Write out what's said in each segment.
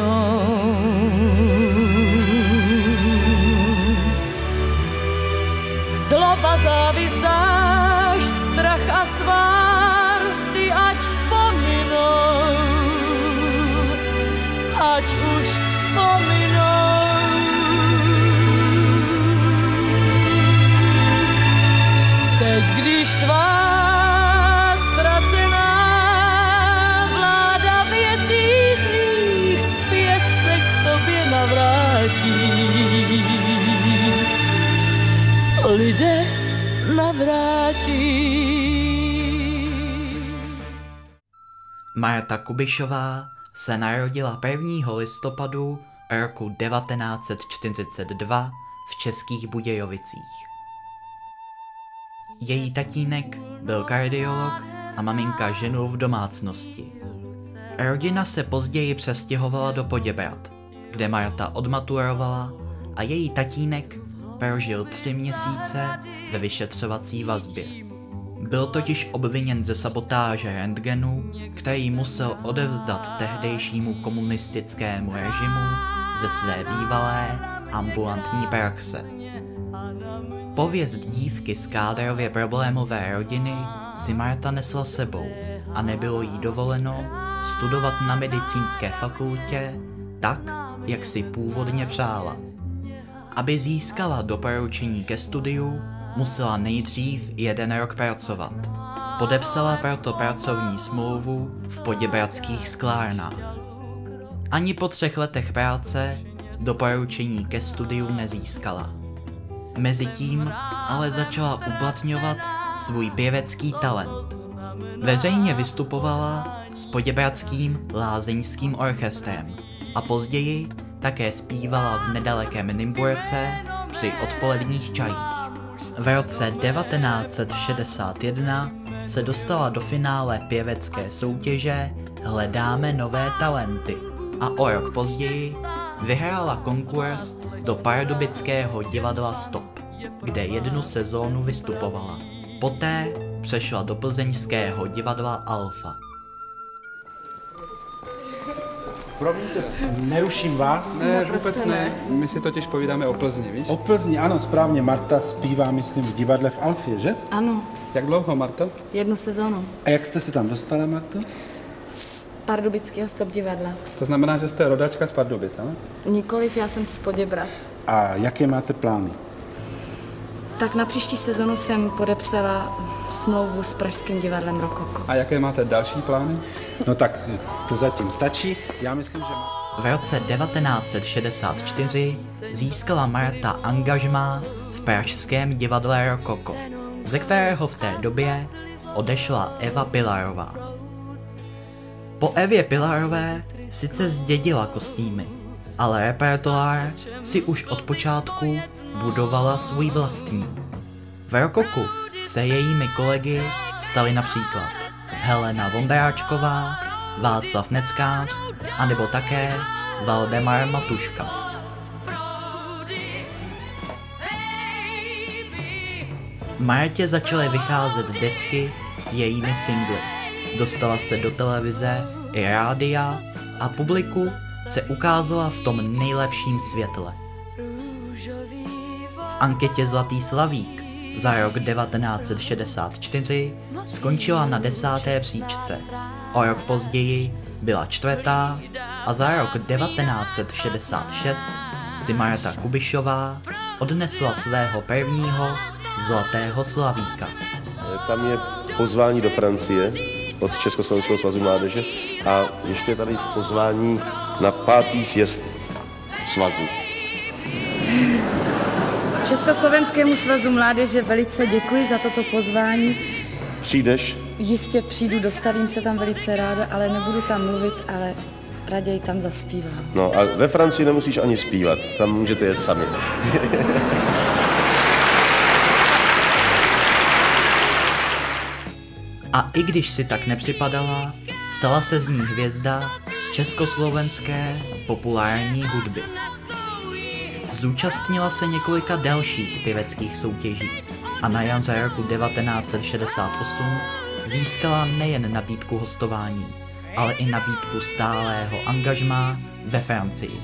alone. Navrátí. Marta Kubišová se narodila 1. listopadu roku 1942 v Českých Budějovicích. Její tatínek byl kardiolog a maminka ženou v domácnosti. Rodina se později přestěhovala do Poděbrat, kde Marta odmaturovala a její tatínek prožil tři měsíce ve vyšetřovací vazbě. Byl totiž obviněn ze sabotáže rentgenu, který musel odevzdat tehdejšímu komunistickému režimu ze své bývalé ambulantní praxe. Pověst dívky z kádrově problémové rodiny si Marta nesla sebou a nebylo jí dovoleno studovat na medicínské fakultě tak, jak si původně přála. Aby získala doporučení ke studiu, musela nejdřív jeden rok pracovat. Podepsala proto pracovní smlouvu v poděbradských sklárnách. Ani po třech letech práce doporučení ke studiu nezískala. Mezitím ale začala uplatňovat svůj pěvecký talent. Veřejně vystupovala s poděbradským lázeňským orchestrem a později také zpívala v nedalekém Nymburce při odpoledních čajích. V roce 1961 se dostala do finále pěvecké soutěže Hledáme nové talenty a o rok později vyhrála konkurs do Pardubického divadla Stop, kde jednu sezónu vystupovala. Poté přešla do plzeňského divadla Alfa. Promiňte, neruším vás. Ne, vůbec ne. My si totiž povídáme o Plzni, víš? O Plzni, ano, správně. Marta zpívá, myslím, v divadle v Alfě, že? Ano, Jak dlouho, Marta? jednu sezónu. A jak jste se tam dostala, Marto? Z Pardubického stop divadla. To znamená, že jste rodačka z Pardubic, ale? Nikoliv, já jsem z Poděbrat. A jaké máte plány? Tak na příští sezonu jsem podepsala smlouvu s Pražským divadlem Rokoko. A jaké máte další plány? No tak, to zatím stačí. Já myslím, že... má- V roce 1964 získala Marta angažmá v pražském divadle Rokoko, ze kterého v té době odešla Eva Pilarová. Po Evě Pilarové sice zdědila kostýmy, ale repertoár si už od počátku budovala svůj vlastní. V Rokoku se jejími kolegy stali například Helena Vondráčková, Václav Neckář a nebo také Valdemar Matuška. Martě začaly vycházet desky s jejími singly. Dostala se do televize i rádia a publiku se ukázala v tom nejlepším světle. V anketě Zlatý slavík za rok 1964 skončila na desáté příčce. O rok později byla čtvrtá a za rok 1966 si Marta Kubišová odnesla svého prvního zlatého slavíka. Tam je pozvání do Francie od Československého svazu mládeže a ještě tady pozvání na pátý sjezd svazu. Československému svazu mládeže velice děkuji za toto pozvání. Přijdeš? Jistě přijdu, dostavím se tam velice ráda, ale nebudu tam mluvit, ale raději tam zaspívám. No a ve Francii nemusíš ani zpívat, tam můžete jet sami. A i když si tak nepřipadala, stala se z ní hvězda československé populární hudby. Zúčastnila se několika dalších pěveckých soutěží a na jaře roku 1968 získala nejen nabídku hostování, ale i nabídku stálého angažmá ve Francii.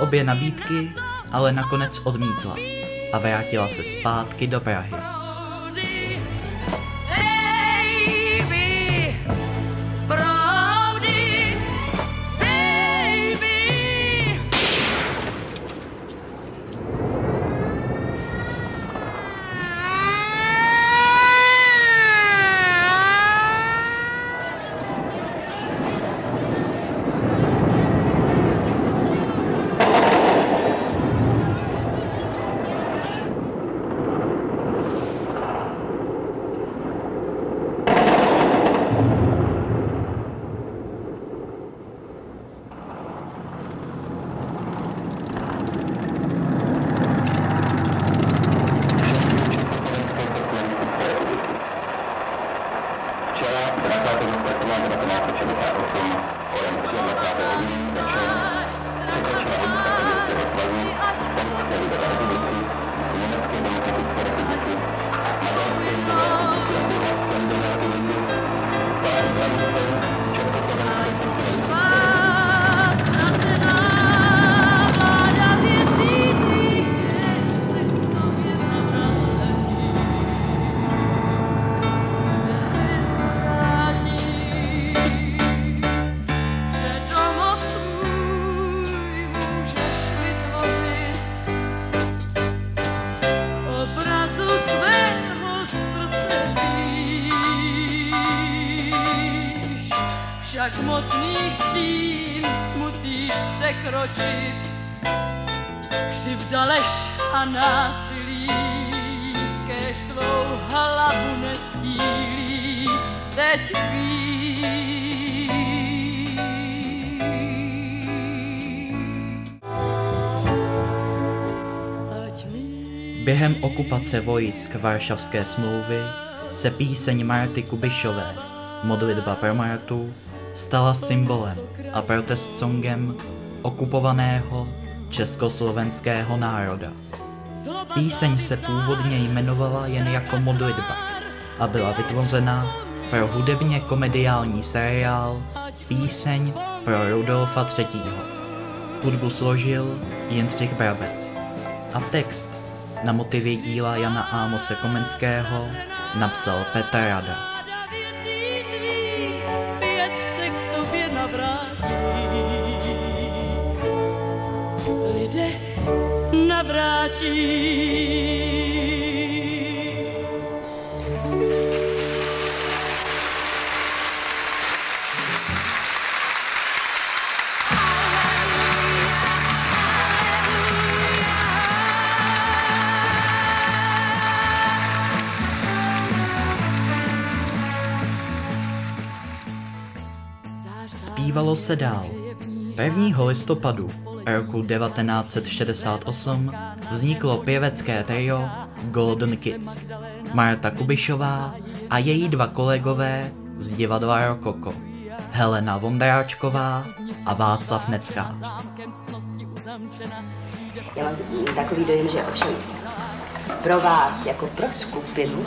Obě nabídky ale nakonec odmítla a vrátila se zpátky do Prahy. Že Mocných stín musíš překročit křivda, lež a násilí, kež tvou hlavu neschýlí, teď víš. Během okupace vojsk Varšavské smlouvy se píseň Marty Kubišové Modlitba pro Martu stala symbolem a protest songem okupovaného československého národa. Píseň se původně jmenovala jen jako modlitba a byla vytvořena pro hudebně komediální seriál Píseň pro Rudolfa III. Hudbu složil Jindřich Brabec a text na motivy díla Jana Ámose Komenského napsal Petr Rada. Se dál. 1. listopadu roku 1968 vzniklo pěvecké trio Golden Kids. Marta Kubišová a její dva kolegové z divadla Rokoko. Helena Vondráčková a Václav Neckář. Já mám takový dojem, že ovšem pro vás, jako pro skupinu,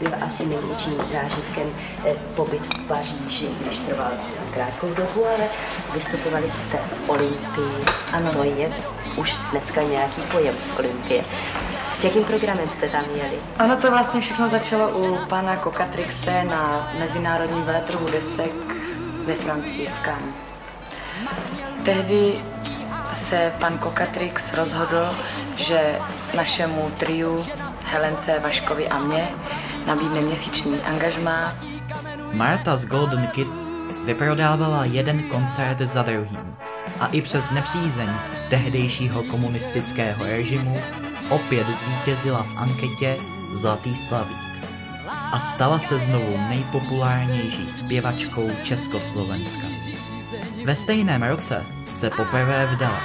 byl asi největším zážitkem eh, pobyt v Paříži, když trval krátkou dobu, ale vystupovali jste v Olympii. Ano, to je už dneska nějaký pojem Olympie. S jakým programem jste tam jeli? Ono to vlastně všechno začalo u pana Kokatrixe na mezinárodním veletrhu desek ve Francii v Cannes. Tehdy se pan Kokatrix rozhodl, že našemu triu Helence, Vaškovi a mě nabídne měsíční angažmá. Marta z Golden Kids vyprodávala jeden koncert za druhým a i přes nepřízeň tehdejšího komunistického režimu opět zvítězila v anketě Zlatý slavík a stala se znovu nejpopulárnější zpěvačkou Československa. Ve stejném roce se poprvé vdala.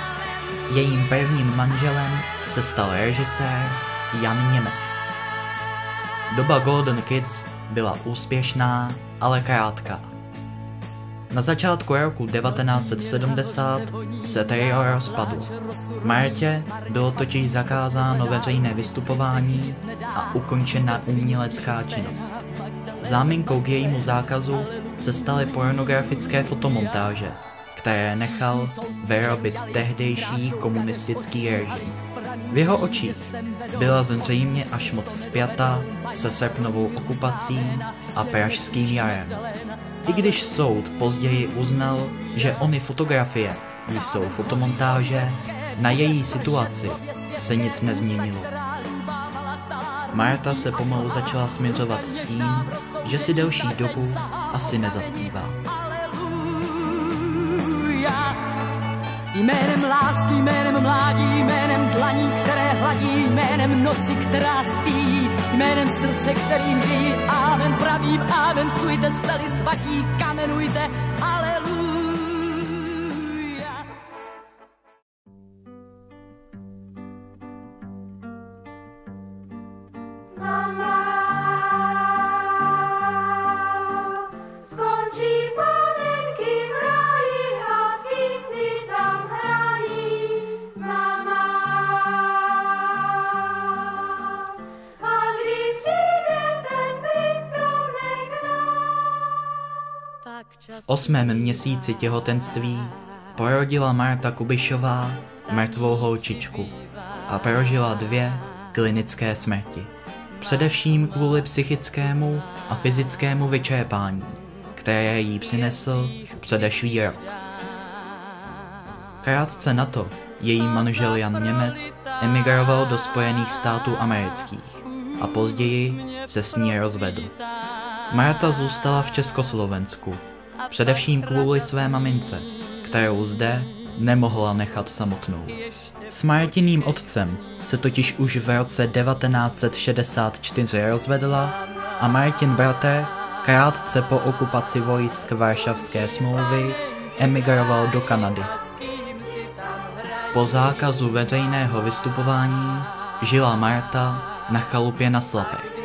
Jejím prvním manželem se stal režisér Jan Němec. Doba Golden Kids byla úspěšná, ale krátká. Na začátku roku 1970 se trio rozpadlo. Martě bylo totiž zakázáno veřejné vystupování a ukončena umělecká činnost. Záminkou k jejímu zákazu se staly pornografické fotomontáže, které nechal vyrobit tehdejší komunistický režim. V jeho očích byla zřejmě až moc spjatá se srpnovou okupací a pražským jarem. I když soud později uznal, že ony fotografie jsou fotomontáže, na její situaci se nic nezměnilo. Marta se pomalu začala směřovat s tím, že si delší dobu asi nezaspívá. Jménem lásky, jménem mládí, jménem dlaní, které hladí, jménem noci, která spí, jménem srdce, kterým žijí. Amen pravým, amen sujte, stali svatí, kamenujte, aleluja. V osmém měsíci těhotenství porodila Marta Kubišová mrtvou holčičku a prožila dvě klinické smrti. Především kvůli psychickému a fyzickému vyčerpání, které jí přinesl předešlý rok. Krátce na to její manžel Jan Němec emigroval do Spojených států amerických a později se s ní rozvedl. Marta zůstala v Československu, především kvůli své mamince, kterou zde nemohla nechat samotnou. S Martiným otcem se totiž už v roce 1964 rozvedla a Martin bratr krátce po okupaci vojsk Varšavské smlouvy emigroval do Kanady. Po zákazu veřejného vystupování žila Marta na chalupě na Slapech.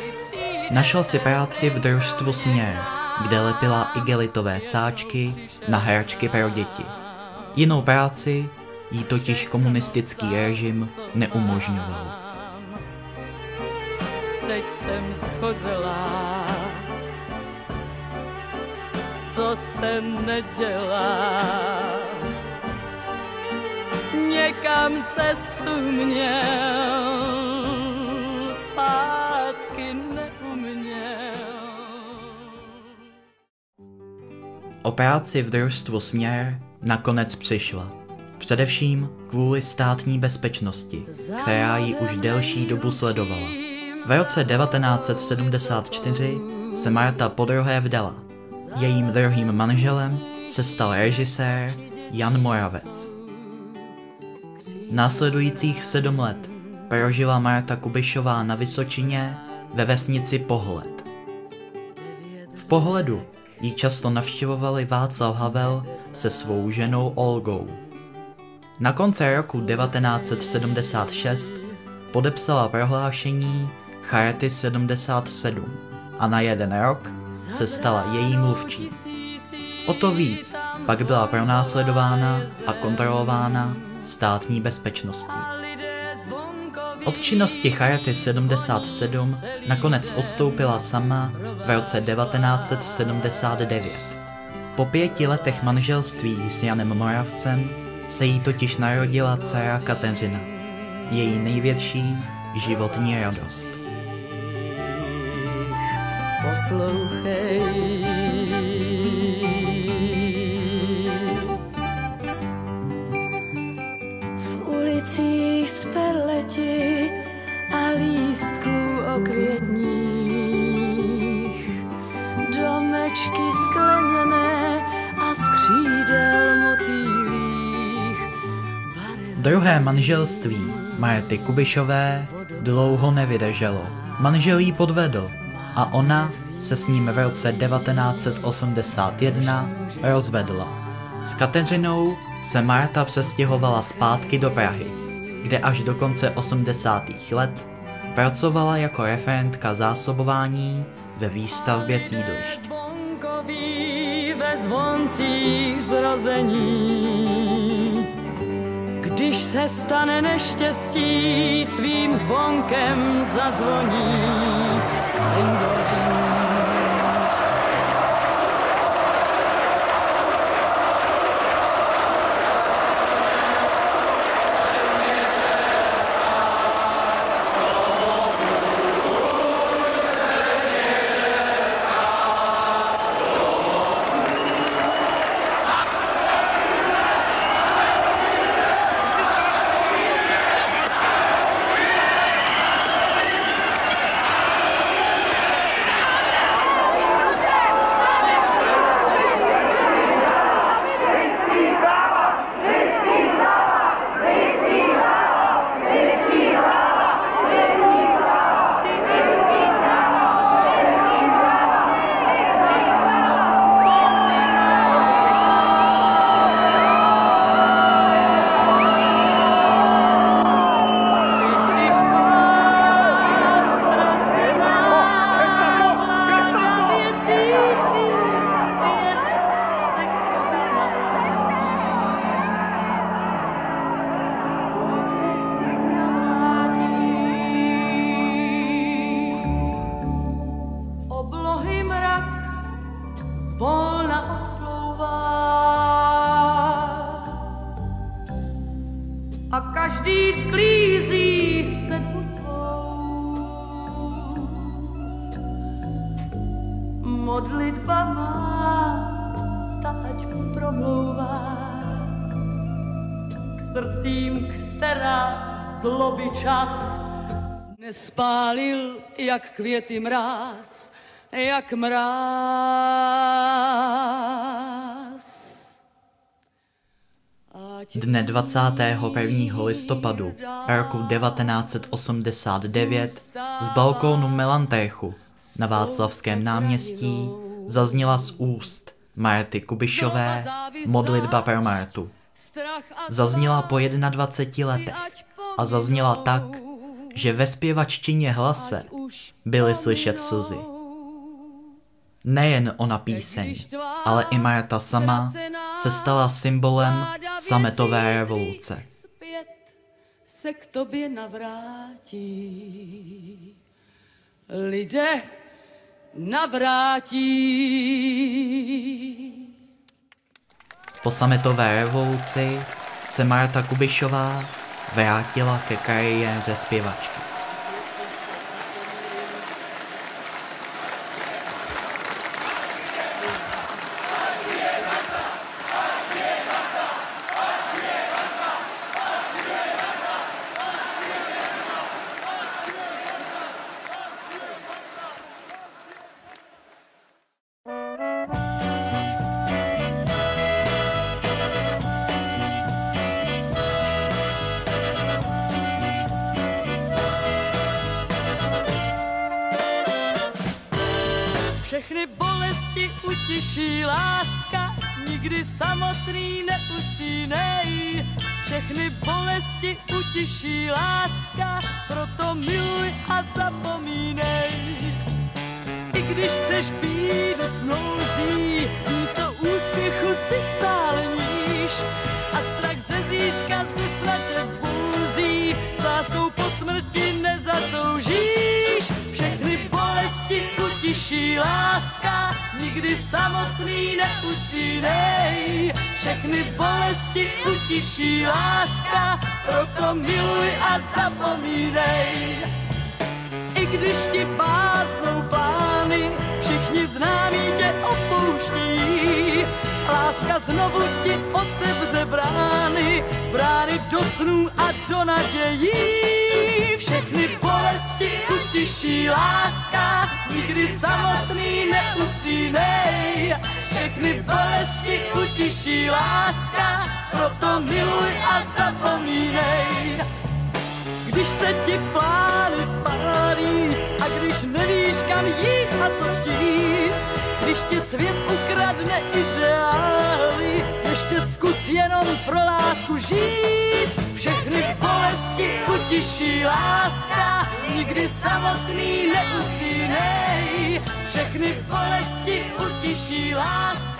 Našla si práci v družstvu Směr, kde lepila igelitové sáčky na hračky pro děti. Jinou práci jí totiž komunistický režim neumožňoval. Teď jsem schořelá, to se nedělá. Někam cestu měl, O práci v družstvu Směr nakonec přišla. Především kvůli státní bezpečnosti, která ji už delší dobu sledovala. V roce 1974 se Marta podruhé vdala. Jejím druhým manželem se stal režisér Jan Moravec. Následujících sedm let prožila Marta Kubišová na Vysočině ve vesnici Pohled. V Pohledu ji často navštěvovali Václav Havel se svou ženou Olgou. Na konci roku 1976 podepsala prohlášení Charty 77 a na jeden rok se stala její mluvčí. O to víc pak byla pronásledována a kontrolována státní bezpečností. Od činnosti Charity 77 nakonec odstoupila sama v roce 1979. Po pěti letech manželství s Janem Moravcem se jí totiž narodila dcera Kateřina, její největší životní radost. Poslouchej. Druhé manželství Marty Kubišové dlouho nevydrželo. Manžel jí podvedl a ona se s ním v roce 1981 rozvedla. S Kateřinou se Marta přestěhovala zpátky do Prahy, kde až do konce 80. let pracovala jako referentka zásobování ve výstavbě sídlišť. Ve zvoncích zrození. Se stane neštěstí, svým zvonkem zazvoní. Ringo, Modlitba má, ta ať promlouvá k srdcím, která zloby čas nespálil jak květy mráz, jak mráz. Dne 21. listopadu roku 1989 z balkónu Melantéchu na Václavském náměstí zazněla z úst Marty Kubišové modlitba pro Martu. Zazněla po 21 letech a zazněla tak, že ve zpěvačtině hlase byly slyšet slzy. Nejen ona píseň, ale i Marta sama se stala symbolem sametové revoluce. se k tobě navrátí. Lidé navrátí. Po sametové revoluci se Marta Kubišová vrátila ke kariéře zpěvačky. Utiší láska, nikdy samotný neusínej. Všechny bolesti utiší láska, proto miluj a zapomínej. I když třeš bídu snouzí, místo úspěchu si stále níž. A strach ze zíčka si snad tě vzbuzí, s láskou po smrti nezatoužíš. Utiší láska, nikdy samotný neusínej. Všechny bolesti utiší láska, proto miluj a zapomínej. I když ti pásnou plány, všichni známí tě opouští. Láska znovu ti otevře brány, brány do snů a do nadějí. Všechny bolesti utiší láska, nikdy samotný neusínej. Všechny bolesti utiší láska, proto miluj a zapomínej. Když se ti plány spálí a když nevíš kam jít a co chtít, když ti svět ukradne ideály, ještě zkus jenom pro lásku žít. Všechny bolesti utiší láska, nikdy samotný neusínej. Všechny bolesti utiší láska,